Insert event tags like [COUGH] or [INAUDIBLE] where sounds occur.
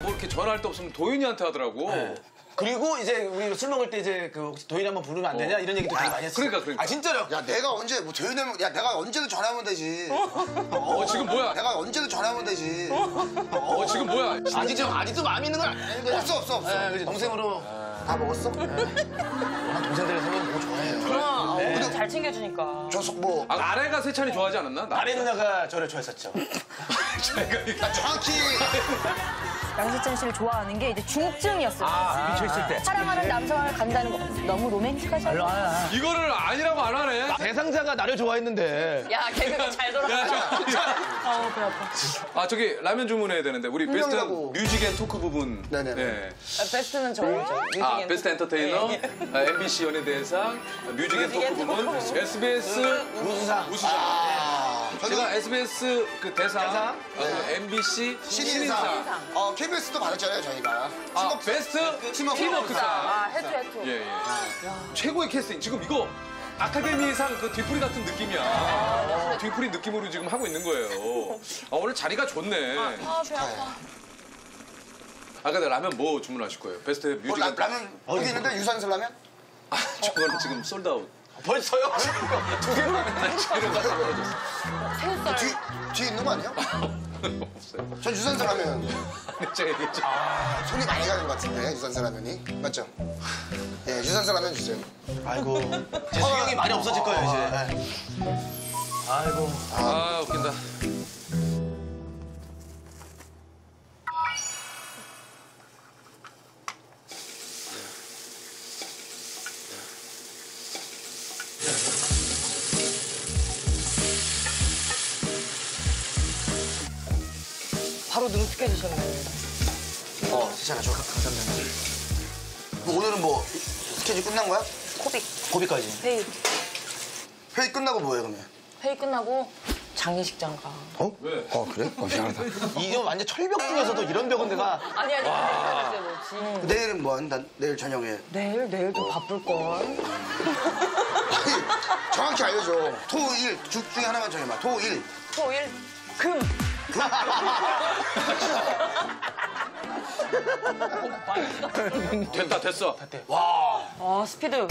뭐 이렇게 전화할 때 없으면 도윤이한테 하더라고. 그리고 이제 우리 술 먹을 때 이제 그 혹시 도일 한번 부르면 안 되냐 이런 얘기도 되게 많이 했어. 그러니까, 그러니까. 아 진짜로. 야 내가 언제 뭐 대윤이 야 내가 언제든 전화하면 되지. 어, 지금 뭐야? 내가 언제든 전화하면 되지. 어, 지금 뭐야? 아직도 아직도 마음이 있는 건 아니야. 그냥. 없어 없어 없어. 예, 그지 동생으로. 다 먹었어? 아, 동생들이 생각 너무 좋아해요. 그럼 어, 잘 챙겨주니까. 저뭐 아, 아래가 세찬이 좋아하지 않았나? 나? 아래 누나가 저를 좋아했었죠. [LAUGHS] 나 정확히 [LAUGHS] 양세찬 씨를 좋아하는 게 이제 중증이었어요. 아, 미쳐있을 때. 사랑하는 남성을 간다는 거 너무 로맨틱하지 않아요? 이거를 아니라고 안 하네. 대상자가 나를 좋아했는데. 야, 개그가 잘 돌아가. 어, 배 아파. 아, 저기 라면 주문해야 되는데 우리 베스트 분명하고. Music and Talk 부문. 네네네. 네. 베스트는 저거죠. 아, 베스트 엔터테이너, 네. 아, MBC 연예대상, Music and Talk 부문, SBS 우수상. 우수상. 아, 제가 SBS 그 대상, 대상? 아, 그 MBC 신인상. 신인상. 어 KBS도 받았잖아요 저희가. 아, 베스트 팀워크 팀워크상. 아, 해투 해투. 예, 예. 최고의 캐스팅. 지금 이거 아카데미상 그 뒤풀이 같은 느낌이야. 뒤풀이 느낌으로 지금 하고 있는 거예요. 아, 오늘 자리가 좋네. 아, 배 아파. 아까 내 라면 뭐 주문하실 거예요? 베스트 뭐, Music 라, and 라면 여기 있는데 유산슬 라면? 아, 저거는 지금 솔드아웃. 벌써요? [LAUGHS] 두 개만. 지금 가서 떨어졌어. 새우살. 뒤 뒤에 있는 거 아니에요? 없어요. 전 유산슬 라면 제가 얘기했죠. 손이 많이 가는 것 같은데 유산슬 라면이 맞죠? 예 유산슬 라면 주세요. 아이고. 제 수경이 많이 없어질 거예요 이제. 아이고. 아, 웃긴다. 바로 능숙해지셨네. 어, 세찬아, 저 가- 감사합니다. 뭐 오늘은 뭐 스케줄 끝난 거야? 코빅. 고비까지. 회의. 회의 끝나고 뭐해 그러면? 회의 끝나고 장례식장 가. 어? 왜? 어 그래? 어 미안하다. [LAUGHS] 이게 완전 철벽 중에서도 이런 벽은 내가 아니, 아니, 뭐지. 내일은 뭐 한다? 내일 저녁에. 내일, 내일도 바쁠걸. 아니, 정확히 알려줘. 토일 죽 중에 하나만 정해봐. 토 일. 토일, 금. 됐다, 됐어. 와. 아, 스피드.